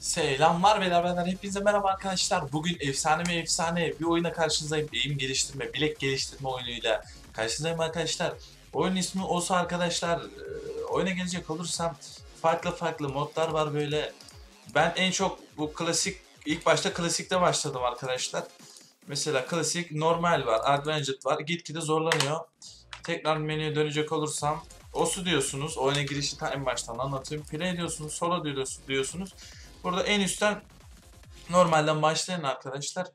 Selamlar beraber hepinize merhaba arkadaşlar. Bugün efsane mi efsane bir oyuna karşınızdayım. Eğim geliştirme, bilek geliştirme oyunuyla karşınızdayım arkadaşlar. Oyunun ismi Osu arkadaşlar. Ee, oyuna gelecek olursam farklı farklı modlar var böyle. Ben en çok bu klasik, ilk başta klasikte başladım arkadaşlar. Mesela klasik normal var, advanced var. Gitgide zorlanıyor. Tekrar menüye dönecek olursam Osu diyorsunuz. Oyuna girişi en baştan anlatayım. Play diyorsunuz, solo diyorsunuz. Burada en üstten normalden başlayın arkadaşlar.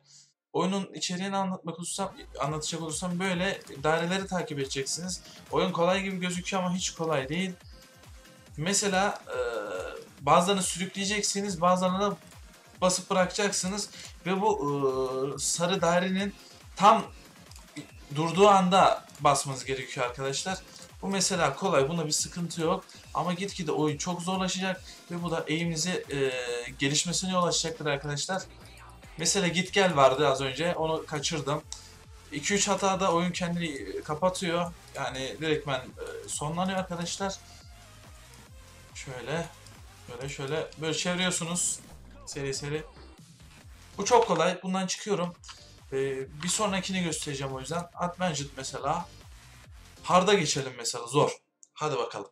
Oyunun içeriğini anlatmak olursam, anlatacak olursam böyle daireleri takip edeceksiniz. Oyun kolay gibi gözüküyor ama hiç kolay değil. Mesela e, bazılarını sürükleyeceksiniz, bazılarını da basıp bırakacaksınız ve bu e, sarı dairenin tam durduğu anda basmanız gerekiyor arkadaşlar. Bu mesela kolay, buna bir sıkıntı yok. Ama gitgide oyun çok zorlaşacak ve bu da eğiminizi e, gelişmesine yol açacaktır arkadaşlar. Mesela git gel vardı az önce, onu kaçırdım. 2-3 hatada oyun kendini kapatıyor. Yani direktmen e, sonlanıyor arkadaşlar. Şöyle, böyle şöyle, böyle çeviriyorsunuz seri seri. Bu çok kolay, bundan çıkıyorum. E, bir sonrakini göstereceğim o yüzden. Advanced mesela. Hard'a geçelim mesela, zor. Hadi bakalım.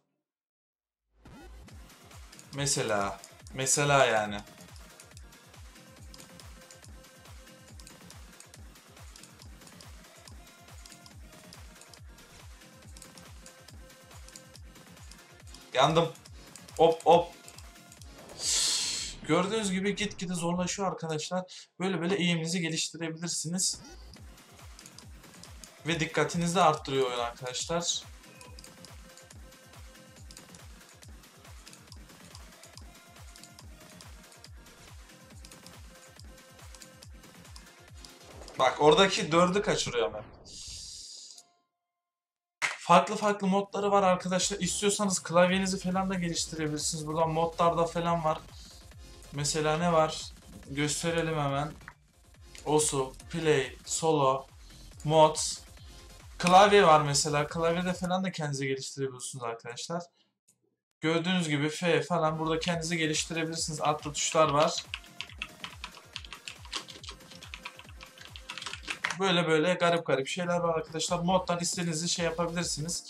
Mesela. Mesela yani. Yandım. Hop hop. Gördüğünüz gibi gitgide zorlaşıyor arkadaşlar. Böyle böyle eğiminizi geliştirebilirsiniz. Ve dikkatinizi arttırıyor oyun arkadaşlar. Bak oradaki dördü kaçırıyorum ben. Farklı farklı modları var arkadaşlar. İstiyorsanız klavyenizi falan da geliştirebilirsiniz. Burada modlarda falan var. Mesela ne var? Gösterelim hemen. Osu, Play, Solo, Mod. Klavye var mesela. Klavyede falan da kendinizi geliştirebiliyorsunuz arkadaşlar. Gördüğünüz gibi F falan burada kendinizi geliştirebilirsiniz. Altta tuşlar var. Böyle böyle garip garip şeyler var arkadaşlar. Moddan istediğinizi şey yapabilirsiniz.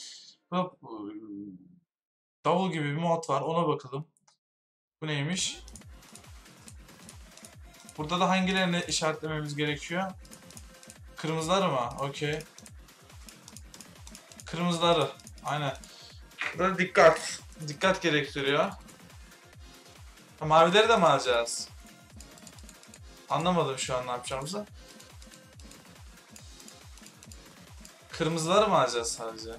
Davul gibi bir mod var. Ona bakalım. Bu neymiş? Burada da hangilerini işaretlememiz gerekiyor? Kırmızıları mı? Okey. Kırmızıları. Aynen. Burada dikkat. Dikkat gerektiriyor. Ha, mavileri de mi alacağız? Anlamadım şu an ne yapacağımızı. Kırmızıları mı alacağız sadece?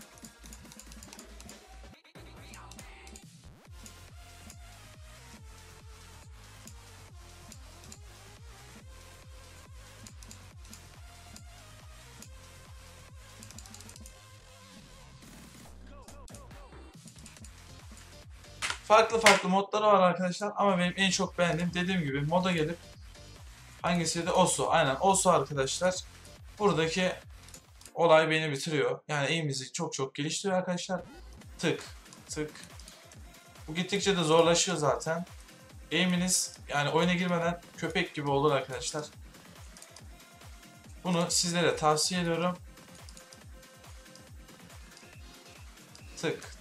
Farklı farklı modları var arkadaşlar ama benim en çok beğendiğim dediğim gibi moda gelip hangisiydi? Osu. Aynen Osu arkadaşlar. Buradaki olay beni bitiriyor. Yani eğimimizi çok çok geliştiriyor arkadaşlar. Tık tık. Bu gittikçe de zorlaşıyor zaten. Eğiminiz yani oyuna girmeden köpek gibi olur arkadaşlar. Bunu sizlere tavsiye ediyorum. Tık.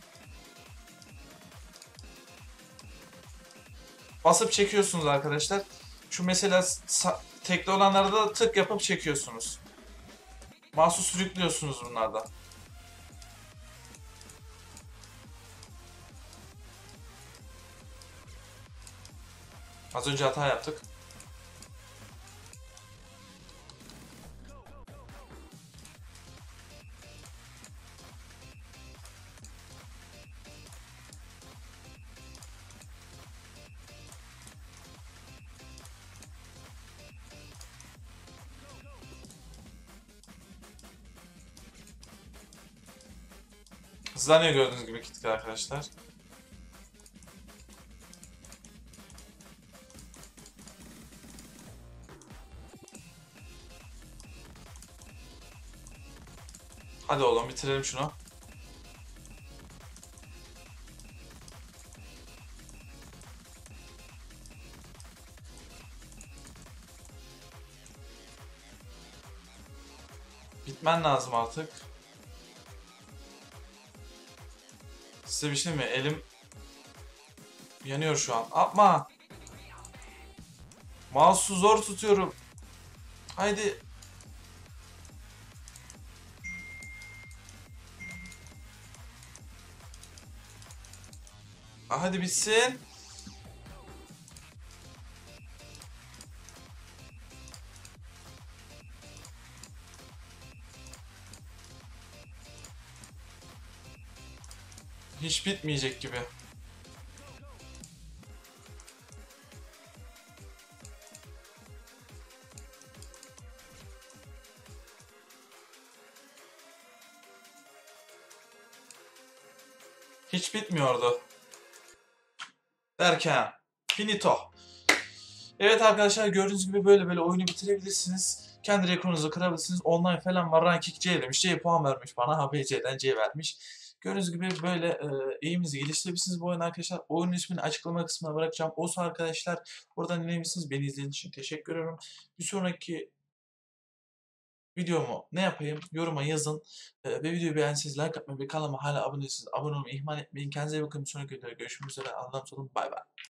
Basıp çekiyorsunuz arkadaşlar. Şu mesela tekli olanlarda da tık yapıp çekiyorsunuz. Mahsus sürüklüyorsunuz bunlarda. Az önce hata yaptık. Hızlanıyor gördüğünüz gibi kitle arkadaşlar. Hadi oğlum bitirelim şunu. Bitmen lazım artık. Size bir şey mi? Elim yanıyor şu an. Atma. Mouse'u zor tutuyorum. Haydi. Hadi bitsin. Hiç bitmeyecek gibi. Hiç bitmiyordu. Derken finito. Evet arkadaşlar gördüğünüz gibi böyle böyle oyunu bitirebilirsiniz. Kendi rekorunuzu kırabilirsiniz. Online falan var. Ranking C demiş. C puan vermiş bana. HBC'den C vermiş. Gördüğünüz gibi böyle e, eğiminizi geliştirebilirsiniz bu oyun arkadaşlar. Oyunun ismini açıklama kısmına bırakacağım. Olsa arkadaşlar buradan dinlemişsiniz. Beni izlediğiniz için teşekkür ederim. Bir sonraki videomu ne yapayım? Yoruma yazın. E, ve videoyu beğenseniz like atmayı ve kanalıma hala abone değilseniz abone olmayı ihmal etmeyin. Kendinize iyi bakın. Bir sonraki videoda görüşmek üzere. Allah'a emanet olun. Bay bay.